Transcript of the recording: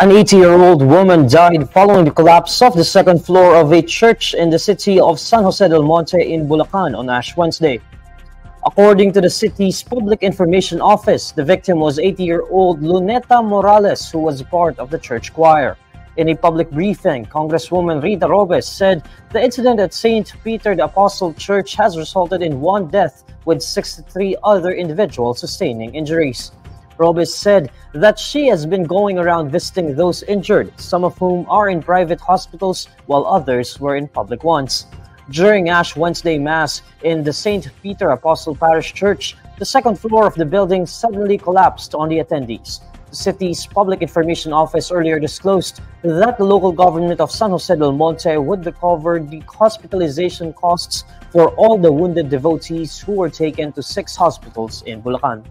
An 80-year-old woman died following the collapse of the second floor of a church in the city of San Jose del Monte in Bulacan on Ash Wednesday. According to the city's Public Information Office, the victim was 80-year-old Luneta Morales, who was part of the church choir. In a public briefing, Congresswoman Rida Robes said the incident at St. Peter the Apostle Church has resulted in one death, with 63 other individuals sustaining injuries. Robes said that she has been going around visiting those injured, some of whom are in private hospitals while others were in public ones. During Ash Wednesday Mass in the St. Peter Apostle Parish Church, the second floor of the building suddenly collapsed on the attendees. The city's Public Information Office earlier disclosed that the local government of San Jose del Monte would recover the hospitalization costs for all the wounded devotees who were taken to six hospitals in Bulacan.